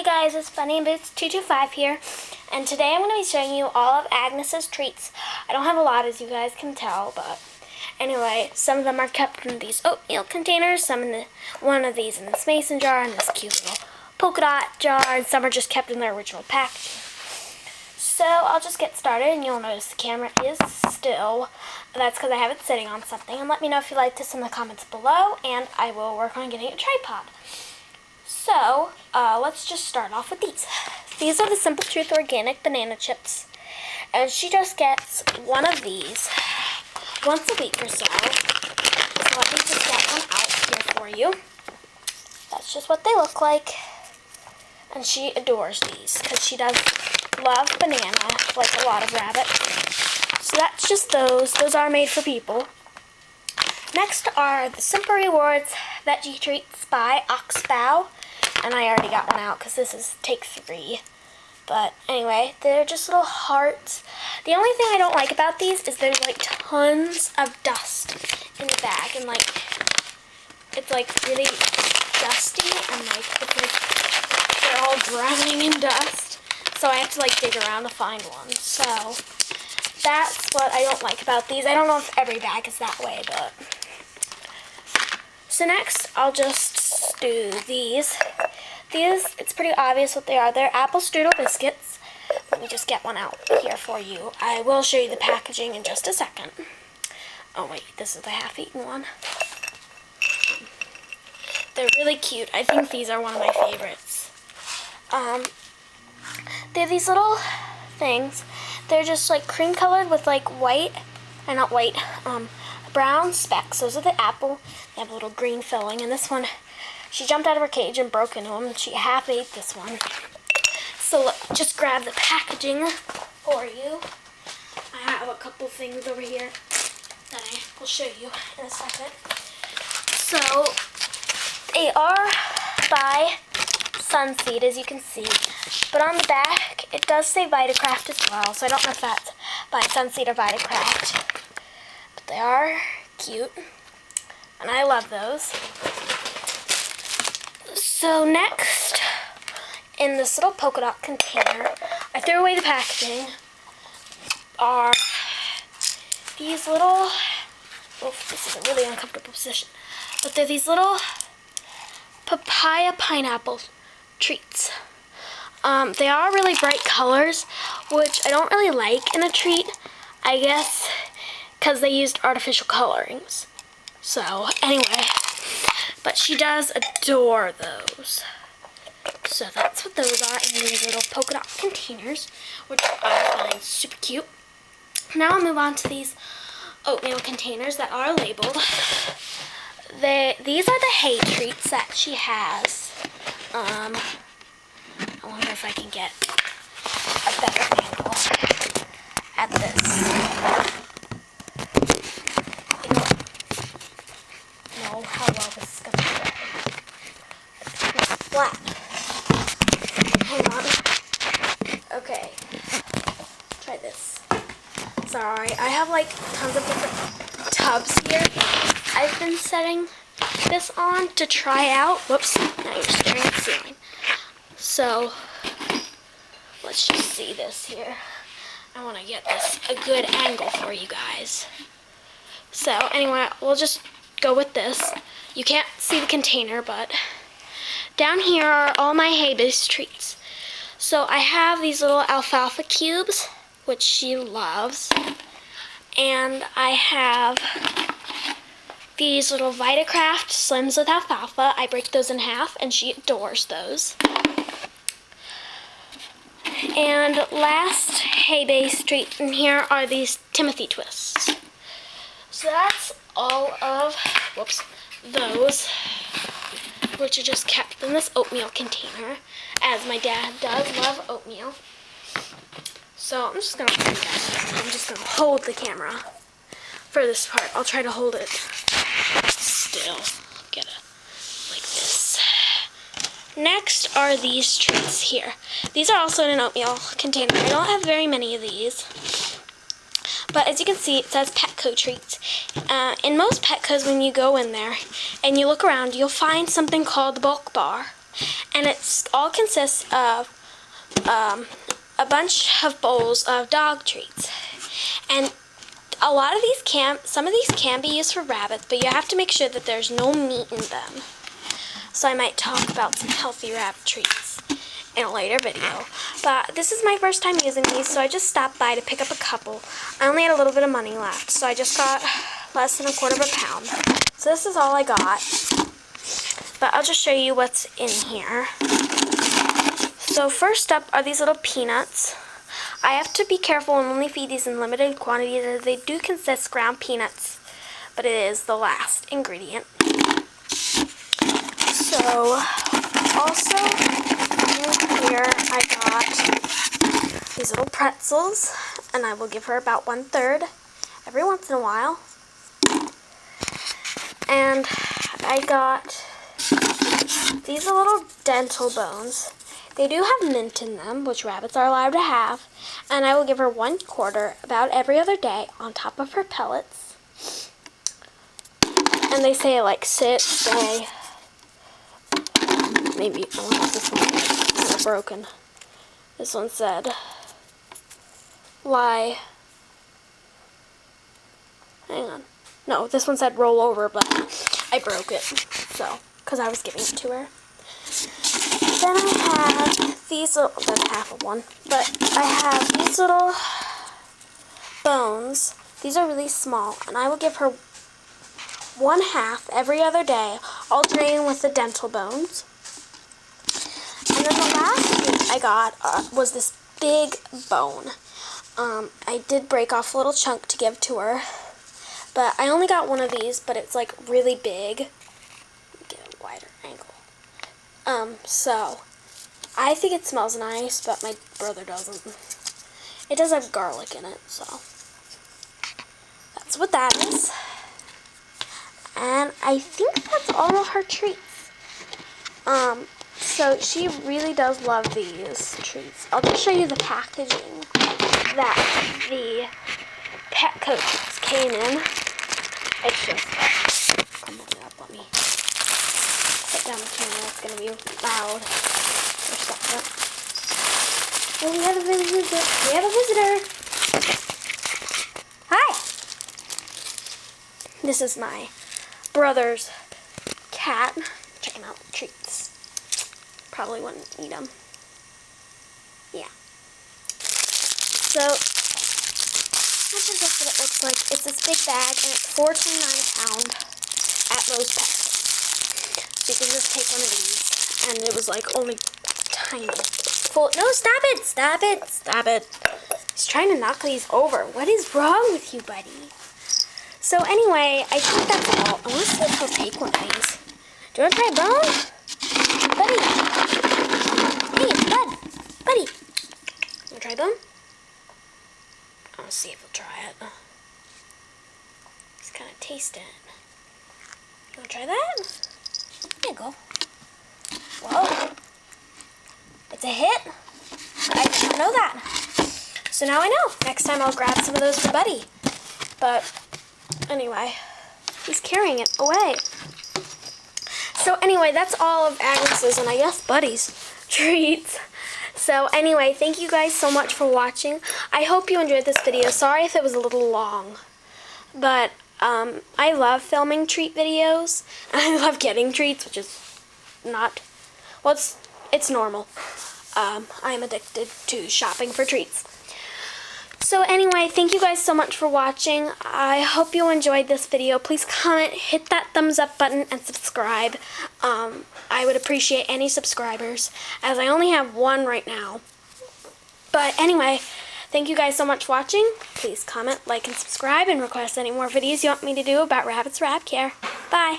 Hey guys, it's Bunny Boots 225 here, and today I'm going to be showing you all of Agnes's treats. I don't have a lot as you guys can tell, but anyway, some of them are kept in these oatmeal containers, some in the, one of these in this mason jar, and this cute little polka dot jar, and some are just kept in their original packaging. So I'll just get started, and you'll notice the camera is still. That's because I have it sitting on something, and let me know if you like this in the comments below, and I will work on getting a tripod. So, uh, let's just start off with these. These are the Simple Truth Organic Banana Chips. And she just gets one of these once a week or so. So let me just get one out here for you. That's just what they look like. And she adores these because she does love banana like a lot of rabbits. So that's just those. Those are made for people. Next are the Simple Rewards Veggie Treats by Oxbow and I already got one out because this is take three. But anyway, they're just little hearts. The only thing I don't like about these is there's like tons of dust in the bag and like it's like really dusty and like like they're all drowning in dust. So I have to like dig around to find one. So that's what I don't like about these. I don't know if every bag is that way, but so next I'll just do these. These, it's pretty obvious what they are. They're apple strudel biscuits. Let me just get one out here for you. I will show you the packaging in just a second. Oh wait, this is the half-eaten one. They're really cute. I think these are one of my favorites. Um, they're these little things. They're just like cream colored with like white, and not white, um, brown specks. Those are the apple. They have a little green filling. And this one she jumped out of her cage and broke into them. She half ate this one. So look, just grab the packaging for you. I have a couple things over here that I will show you in a second. So they are by Sunseed, as you can see. But on the back, it does say Vitacraft as well. So I don't know if that's by Sunseed or Vitacraft. But they are cute. And I love those. So next, in this little polka dot container, I threw away the packaging, are these little, oh, this is a really uncomfortable position, but they're these little papaya pineapple treats. Um, they are really bright colors, which I don't really like in a treat, I guess, because they used artificial colorings. So, anyway, but she does adore those. So that's what those are in these little polka dot containers, which I find super cute. Now I'll move on to these oatmeal containers that are labeled. They, these are the hay treats that she has. Um, I wonder if I can get a better angle at this. flat. Hang on. Okay. Try this. Sorry, I have like tons of different tubs here. I've been setting this on to try out. Whoops, now you're staring at the ceiling. So, let's just see this here. I want to get this a good angle for you guys. So, anyway, we'll just go with this. You can't see the container, but down here are all my hay-based treats. So I have these little alfalfa cubes, which she loves. And I have these little Vitacraft Slims with alfalfa. I break those in half, and she adores those. And last hay-based treat in here are these Timothy Twists. So that's all of, whoops, those which are just kept in this oatmeal container, as my dad does love oatmeal. So I'm just gonna I'm just gonna hold the camera for this part. I'll try to hold it still. Get it like this. Next are these treats here. These are also in an oatmeal container. I don't have very many of these. But as you can see, it says Petco treats. Uh, in most Petcos, when you go in there and you look around, you'll find something called the bulk bar. And it all consists of um, a bunch of bowls of dog treats. And a lot of these can, some of these can be used for rabbits, but you have to make sure that there's no meat in them. So I might talk about some healthy rabbit treats in a later video. But this is my first time using these, so I just stopped by to pick up a couple. I only had a little bit of money left, so I just got less than a quarter of a pound. So this is all I got. But I'll just show you what's in here. So first up are these little peanuts. I have to be careful and only feed these in limited quantities as they do consist ground peanuts, but it is the last ingredient. So, also here I got these little pretzels, and I will give her about one third every once in a while. And I got these little dental bones. They do have mint in them, which rabbits are allowed to have, and I will give her one quarter about every other day on top of her pellets. And they say like sit, stay. Maybe wonder this one's kind of broken. This one said lie. Hang on. No, this one said roll over, but I broke it. So, because I was giving it to her. These little, there's half of one, but I have these little bones. These are really small, and I will give her one half every other day, alternating with the dental bones. And then the last thing I got uh, was this big bone. Um, I did break off a little chunk to give to her, but I only got one of these, but it's like really big. Get a wider angle. Um, so, I think it smells nice, but my brother doesn't. It does have garlic in it, so that's what that is. And I think that's all of her treats. Um, so she really does love these treats. I'll just show you the packaging that the Petco came in. It's just, come on up, let me down the camera. It's going to be loud. We have a visitor. We have a visitor. Hi. This is my brother's cat. Check him out. Treats. Probably wouldn't eat them. Yeah. So, this is what it looks like. It's this big bag, and it's $4.29 a pound at Lowe's Pet you can just take one of these. And it was like only tiny. Full. No, stop it! Stop it! Stop it! He's trying to knock these over. What is wrong with you, buddy? So anyway, I think that's all. I want to see if he'll take one these. Do you want to try a bone? Buddy! Hey, bud! Buddy! Want to try bone? I'll see if he'll try it. He's kind of tasting it. You want to try that? There you go. Whoa. It's a hit. I didn't know that. So now I know. Next time I'll grab some of those for Buddy. But anyway, he's carrying it away. So anyway, that's all of Agnes's and I guess Buddy's treats. So anyway, thank you guys so much for watching. I hope you enjoyed this video. Sorry if it was a little long. But um, I love filming treat videos. I love getting treats, which is not, well, it's, it's normal. Um, I'm addicted to shopping for treats. So anyway, thank you guys so much for watching. I hope you enjoyed this video. Please comment, hit that thumbs up button, and subscribe. Um, I would appreciate any subscribers, as I only have one right now. But anyway, Thank you guys so much for watching. Please comment, like, and subscribe, and request any more videos you want me to do about Rabbit's Rab Care. Bye!